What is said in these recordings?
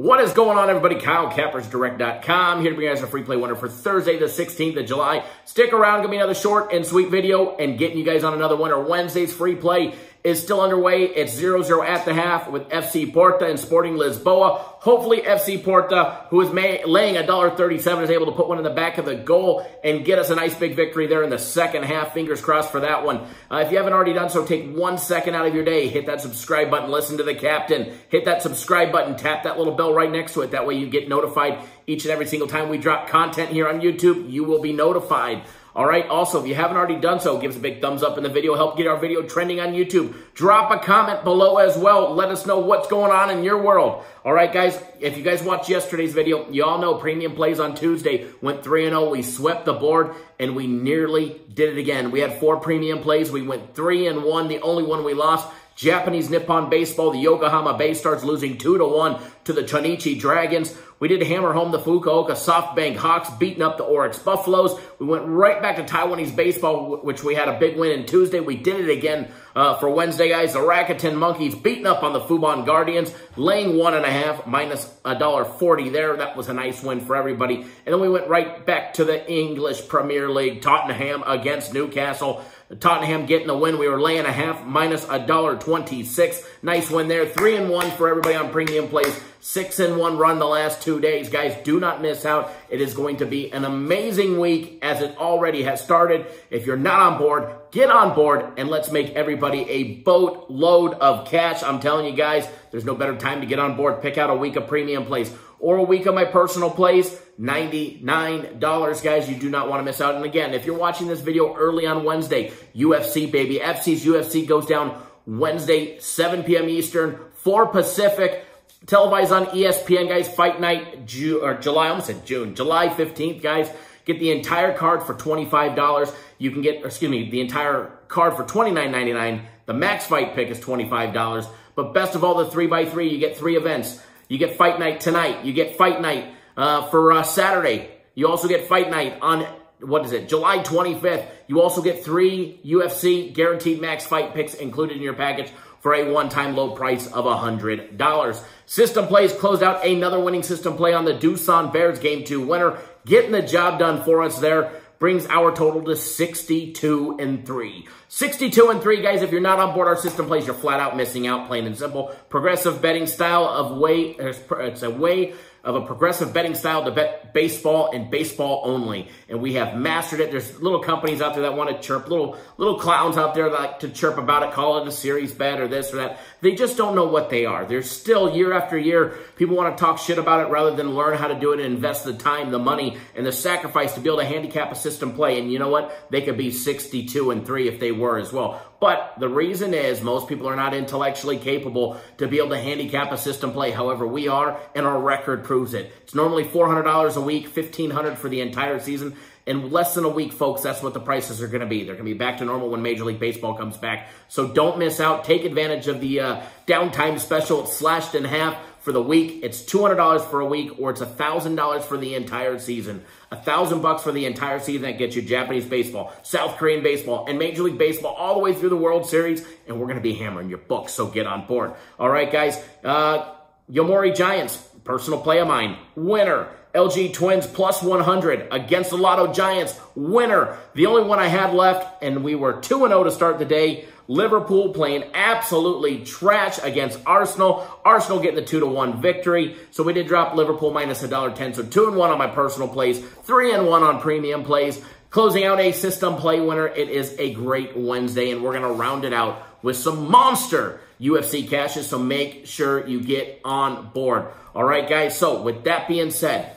What is going on, everybody? Kyle, CappersDirect.com, here to bring you guys a free play winner for Thursday, the 16th of July. Stick around, give me another short and sweet video and getting you guys on another winner. Wednesday's free play is still underway. It's 0-0 at the half with FC Porto and Sporting Lisboa. Hopefully FC Porto, who is may, laying $1.37, is able to put one in the back of the goal and get us a nice big victory there in the second half. Fingers crossed for that one. Uh, if you haven't already done so, take one second out of your day. Hit that subscribe button. Listen to the captain. Hit that subscribe button. Tap that little bell right next to it. That way you get notified each and every single time we drop content here on YouTube. You will be notified. All right. Also, if you haven't already done so, give us a big thumbs up in the video. Help get our video trending on YouTube. Drop a comment below as well. Let us know what's going on in your world. All right, guys. If you guys watched yesterday's video, you all know premium plays on Tuesday went 3-0. We swept the board, and we nearly did it again. We had four premium plays. We went 3-1. The only one we lost Japanese Nippon Baseball, the Yokohama Bay Stars losing 2 to 1 to the Chunichi Dragons. We did hammer home the Fukuoka SoftBank Hawks, beating up the Orix Buffaloes. We went right back to Taiwanese baseball, which we had a big win in Tuesday. We did it again uh, for Wednesday, guys. The Rakuten Monkeys beating up on the Fubon Guardians, laying one and a half, minus a dollar forty there. That was a nice win for everybody. And then we went right back to the English Premier League, Tottenham against Newcastle. Tottenham getting the win. We were laying a half minus a dollar twenty-six. Nice win there. Three and one for everybody on premium plays. Six and one run the last two days. Guys, do not miss out. It is going to be an amazing week as it already has started. If you're not on board, get on board and let's make everybody a boatload of cash. I'm telling you guys, there's no better time to get on board. Pick out a week of premium plays or a week of my personal plays. $99, guys. You do not want to miss out. And again, if you're watching this video early on Wednesday, UFC, baby. FC's UFC goes down Wednesday, 7 p.m. Eastern, 4 Pacific. Televised on ESPN, guys. Fight night, June, or July, I almost said June. July 15th, guys. Get the entire card for $25. You can get, excuse me, the entire card for $29.99. The max fight pick is $25. But best of all, the 3x3, you get three events. You get fight night tonight. You get fight night uh, for uh, Saturday. You also get fight night on, what is it, July 25th. You also get three UFC guaranteed max fight picks included in your package for a one-time low price of $100. System plays closed out another winning system play on the Doosan Bears Game 2 winner. Getting the job done for us there brings our total to 62 and 3. 62 and 3, guys. If you're not on board our system plays, you're flat out missing out, plain and simple. Progressive betting style of way, it's a way of a progressive betting style to bet baseball and baseball only. And we have mastered it. There's little companies out there that want to chirp, little little clowns out there that like to chirp about it, call it a series bet or this or that. They just don't know what they are. There's still year after year, people want to talk shit about it rather than learn how to do it and invest the time, the money, and the sacrifice to be able to handicap a system play. And you know what? They could be 62 and 3 if they were as well. But the reason is most people are not intellectually capable to be able to handicap a system play. However, we are, and our record proves it. It's normally $400 a week, 1,500 for the entire season. In less than a week, folks, that's what the prices are going to be. They're going to be back to normal when Major League Baseball comes back. So don't miss out. Take advantage of the uh, downtime special. It's slashed in half for the week. It's $200 for a week or it's $1,000 for the entire season. A thousand bucks for the entire season that gets you Japanese baseball, South Korean baseball, and Major League Baseball all the way through the World Series. And we're going to be hammering your books, so get on board. All right, guys. Uh, Yomiuri Giants, personal play of mine, winner. LG Twins plus 100 against the Lotte Giants, winner. The only one I had left, and we were 2-0 to start the day. Liverpool playing absolutely trash against Arsenal. Arsenal getting the 2 to 1 victory. So we did drop Liverpool minus $1.10. So 2 and 1 on my personal plays, 3 and 1 on premium plays. Closing out a system play winner. It is a great Wednesday, and we're going to round it out with some monster UFC cashes. So make sure you get on board. All right, guys. So with that being said,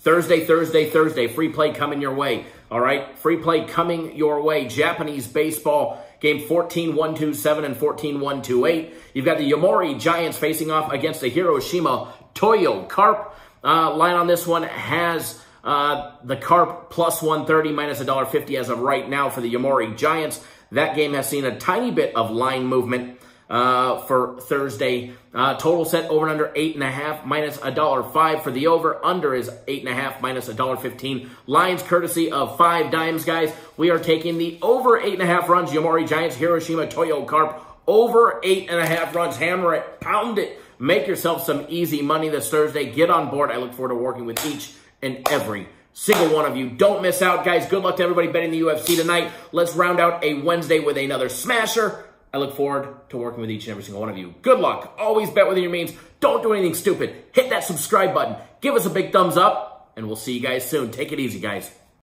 Thursday, Thursday, Thursday, free play coming your way. All right, free play coming your way. Japanese baseball Game 14-127 and 14-128. You've got the Yomiuri Giants facing off against the Hiroshima Toyo Carp. Uh, line on this one has uh, the Carp plus 130 minus $1.50 as of right now for the Yomiuri Giants. That game has seen a tiny bit of line movement uh, for Thursday. Uh, total set over and under eight and a half minus a dollar five for the over. Under is eight and a half minus a dollar fifteen. Lines courtesy of five dimes, guys. We are taking the over eight and a half runs. Yomiuri Giants, Hiroshima, Toyo Carp over eight and a half runs. Hammer it, pound it Make yourself some easy money this Thursday. Get on board. I look forward to working with each and every single one of you. Don't miss out, guys. Good luck to everybody betting the UFC tonight. Let's round out a Wednesday with another smasher. I look forward to working with each and every single one of you. Good luck. Always bet within your means. Don't do anything stupid. Hit that subscribe button. Give us a big thumbs up, and we'll see you guys soon. Take it easy, guys.